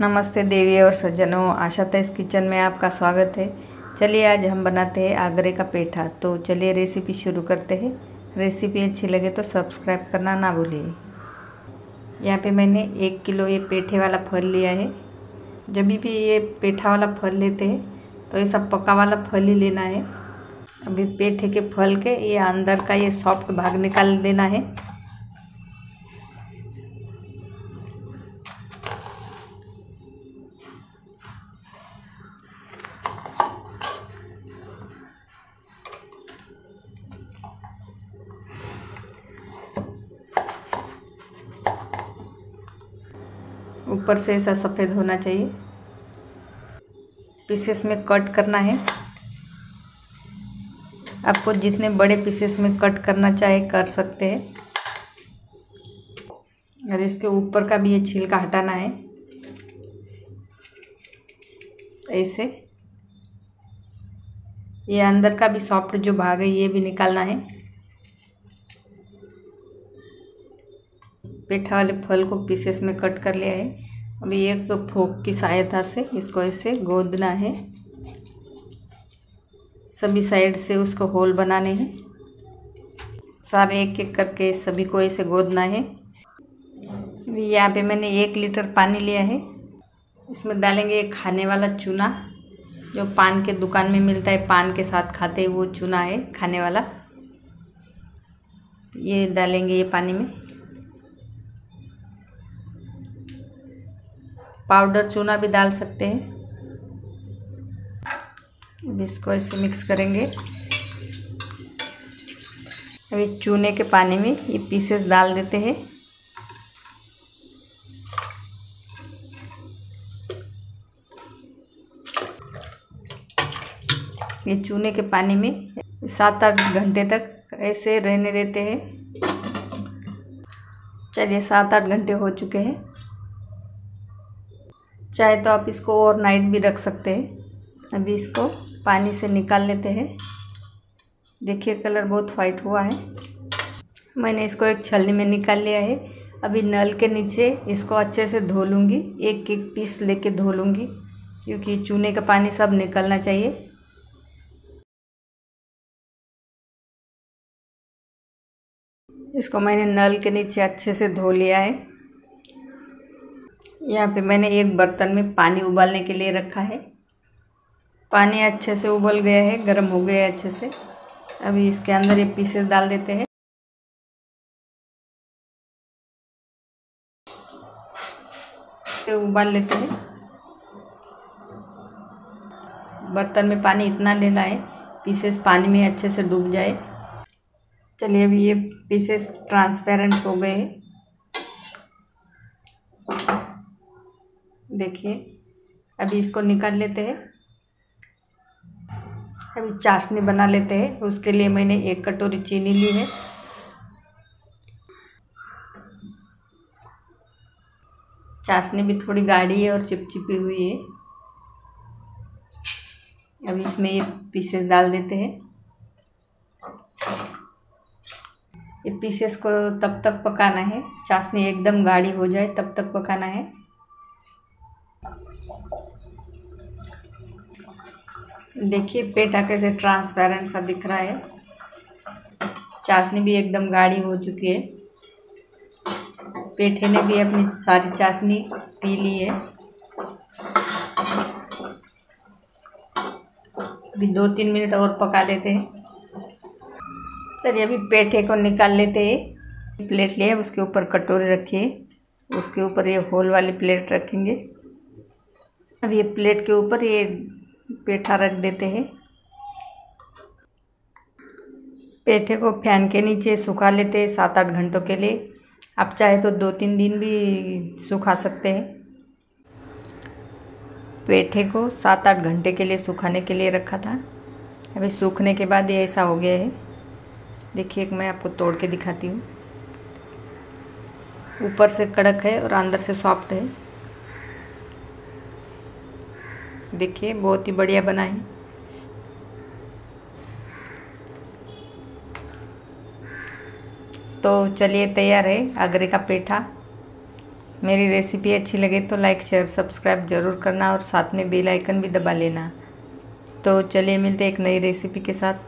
नमस्ते देवी और सज्जनों, आशा इस किचन में आपका स्वागत है। चलिए आज हम बनाते हैं आगरे का पेठा। तो चलिए रेसिपी शुरू करते हैं। रेसिपी अच्छी लगे तो सब्सक्राइब करना ना भूलिए। यहाँ पे मैंने एक किलो ये पेठे वाला फल लिया है। जब भी ये पेठा वाला फल लेते हैं तो ये सब पका वाला फल ही लेना है। अभी पेठे के फल के ये अंदर का ये सॉफ्ट भाग निकाल देना है। ऊपर से ऐसा सफ़ेद होना चाहिए। पीसेस में कट करना है। आपको जितने बड़े पीसेस में कट करना चाहे कर सकते हैं। और इसके ऊपर का भी ये छिलका हटाना है। ऐसे। ये अंदर का भी सॉफ्ट जो भाग है, ये भी निकालना है। पेठा वाले फल को पीसेस में कट कर लिया है। अभी एक फोक की सहायता से इसको ऐसे गोदना है। सभी साइड से उसको होल बनाने हैं। सारे एक एक करके सभी को ऐसे गोदना है। यहाँ पे मैंने एक लीटर पानी लिया है। इसमें डालेंगे खाने वाला चूना। जो पान के दुकान में मिलता है, पान के साथ खाते वो चूना है, खाने वाला। ये डालेंगे ये पानी में। पाउडर चूना भी डाल सकते हैं। अब इसको ऐसे मिक्स करेंगे। अभी चूने के पानी में ये पीसेस डाल देते हैं। ये चूने के पानी में सात आठ घंटे तक ऐसे रहने देते हैं। चलिए सात आठ घंटे हो चुके हैं। चाहे तो आप इसको ओवर नाइट भी रख सकते हैं। अभी इसको पानी से निकाल लेते हैं। देखिए, कलर बहुत वाइट हुआ है। मैंने इसको एक छलनी में निकाल लिया है। अभी नल के नीचे इसको अच्छे से धो लूँगी। एक एक पीस लेके धो लूँगी, क्योंकि चूने का पानी सब निकलना चाहिए। इसको मैंने नल के नीचे अच्छे से धो लिया है। यहाँ पे मैंने एक बर्तन में पानी उबालने के लिए रखा है। पानी अच्छे से उबल गया है, गर्म हो गया है अच्छे से। अभी इसके अंदर ये पीसेस डाल देते हैं। उबाल लेते हैं। बर्तन में पानी इतना लेना है पीसेस पानी में अच्छे से डूब जाए। चलिए अभी ये पीसेस ट्रांसपेरेंट हो गए हैं। देखिए, अभी इसको निकाल लेते हैं। अभी चाशनी बना लेते हैं। उसके लिए मैंने एक कटोरी चीनी ली है। चाशनी भी थोड़ी गाढ़ी है और चिपचिपी हुई है। अभी इसमें ये पीसेस डाल देते हैं। ये पीसेस को तब तक पकाना है। चाशनी एकदम गाढ़ी हो जाए, तब तक पकाना है। देखिए पेठा कैसे ट्रांसपेरेंट सा दिख रहा है। चाशनी भी एकदम गाढ़ी हो चुकी है। पेठे ने भी अपनी सारी चाशनी पी ली है। अभी दो तीन मिनट और पका लेते हैं। चलिए, अभी पेठे को निकाल लेते हैं। प्लेट लिए उसके ऊपर कटोरी रखिए। उसके ऊपर ये होल वाली प्लेट रखेंगे। अब ये प्लेट के ऊपर ये पेठा रख देते हैं। पेठे को फ़ैन के नीचे सुखा लेते हैं सात आठ घंटों के लिए। आप चाहे तो दो तीन दिन भी सुखा सकते हैं। पेठे को सात आठ घंटे के लिए सुखाने के लिए रखा था। अभी सूखने के बाद ये ऐसा हो गया है। देखिए मैं आपको तोड़ के दिखाती हूँ। ऊपर से कड़क है और अंदर से सॉफ्ट है। देखिए, बहुत ही बढ़िया बना है तो चलिए, तैयार है आगरे का पेठा। मेरी रेसिपी अच्छी लगे तो लाइक शेयर सब्सक्राइब ज़रूर करना और साथ में बेल आइकन भी दबा लेना। तो चलिए, मिलते एक नई रेसिपी के साथ।